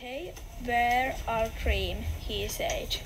Hay, where are cream, he said.